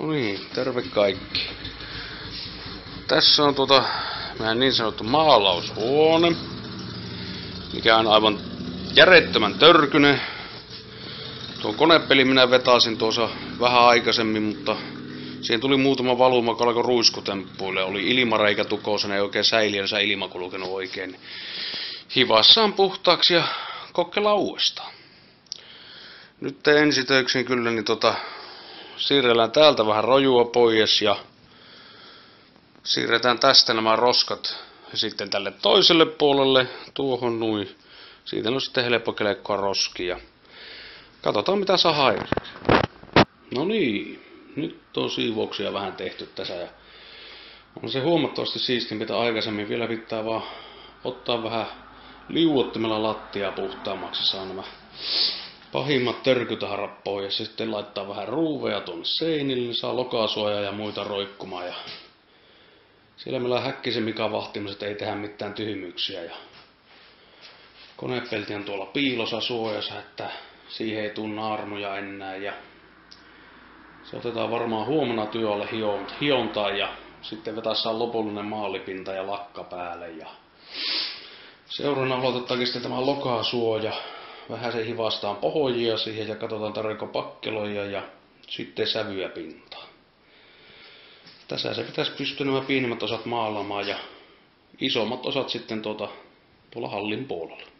No niin, terve kaikki. Tässä on tuota meidän niin sanottu maalaushuone, mikä on aivan järjettömän törkynen. Tuo konepeli minä vetasin tuossa vähän aikaisemmin, mutta siihen tuli muutama valuma, kun alkoi ruiskutemppuille. Oli ilmareikä tukousena, ei oikein säiliönsä ilma kulkenut oikein. Hivassaan puhtaaksi ja kokeillaan uudestaan. Nyt ensitöikseni kyllä niin tota, siirrellään täältä vähän rojua pois ja siirretään tästä nämä roskat sitten tälle toiselle puolelle tuohon noin. Siitä on sitten helppo kelekkoa roskia. Katsotaan mitä saa aikaiseksi. No niin, nyt on siivouksia vähän tehty tässä ja on se huomattavasti siisti mitä aikaisemmin. Vielä pitää vaan ottaa vähän liuottimella lattia puhtaammaksi saa nämä pahimmat törkytahrat pois ja sitten laittaa vähän ruuveja tuonne seinille, niin saa lokasuoja ja muita roikkumaan ja siellä meillä häkkisen Mika vahtimiset, ei tehdä mitään tyhmyyksiä ja konepelti on tuolla piilossa suojassa, että siihen ei tule naarmuja enää ja se otetaan varmaan huomenna työlle hiontaan ja sitten vetäessään lopullinen maalipinta ja lakka päälle ja seuraavana aloitetaankin sitten tämä lokasuoja vähän se hivastaan pohojia siihen ja katsotaan tarviko pakkeloja ja sitten sävyä pintaan. Tässä se pitäisi pystyä nämä pienimmät osat maalaamaan ja isommat osat sitten tuota, tuolla hallin puolella.